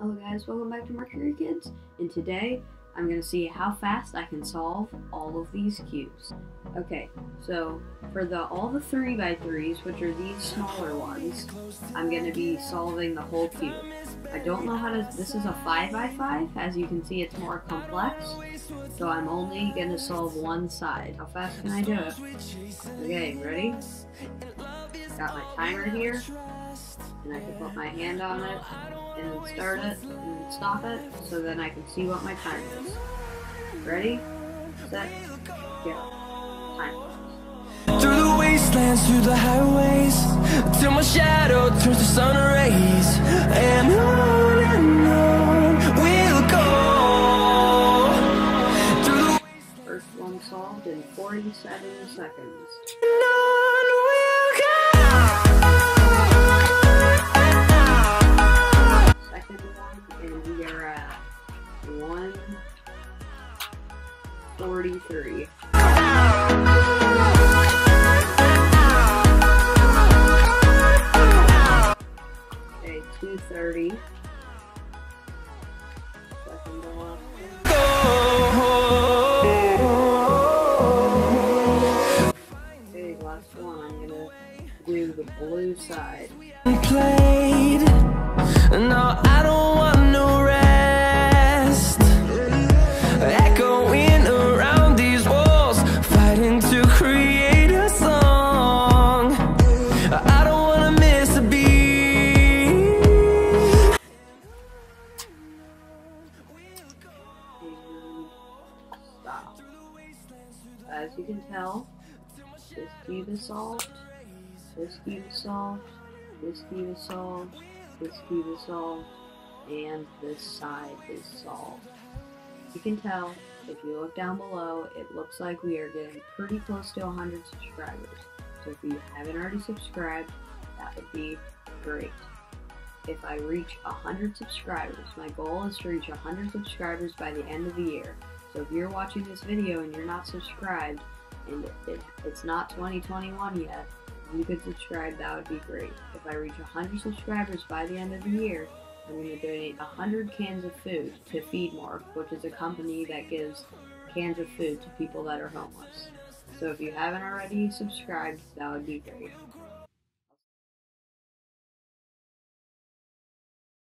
Hello guys, welcome back to Mercury Kids, and today I'm going to see how fast I can solve all of these cubes. Okay, so for the all the 3x3s, which are these smaller ones, I'm going to be solving the whole cube. I don't know how to, this is a 5x5, as you can see it's more complex, so I'm only going to solve one side. How fast can I do it? Okay, ready? Got my timer here, and I can put my hand on it, and start it, and stop it, so then I can see what my time is. Ready? Set, go. Time. Through the wastelands, through the highways Till my shadow turns to sun rays 47 seconds. and on we'll go Second one, and we are at 143. Blue side. Played No, I don't want no rest Echoing around these walls Fighting to create a song I don't wanna miss a beat stop. As you can tell, this cube is solved, this cube is solved, this cube is solved, this cube is solved, and this side is solved. You can tell, if you look down below, it looks like we are getting pretty close to 100 subscribers. So if you haven't already subscribed, that would be great if I reach 100 subscribers. My goal is to reach 100 subscribers by the end of the year. So if you're watching this video and you're not subscribed, and it, it's not 2021 yet, you could subscribe, that would be great. If I reach 100 subscribers by the end of the year, I'm going to donate 100 cans of food to Feedmore, which is a company that gives cans of food to people that are homeless. So if you haven't already subscribed, that would be great.